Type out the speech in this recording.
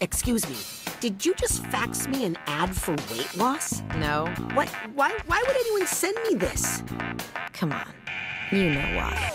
Excuse me. Did you just fax me an ad for weight loss? No. What? Why? Why would anyone send me this? Come on. You know why.